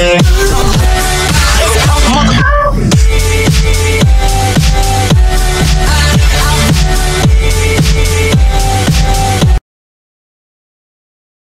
Yeah.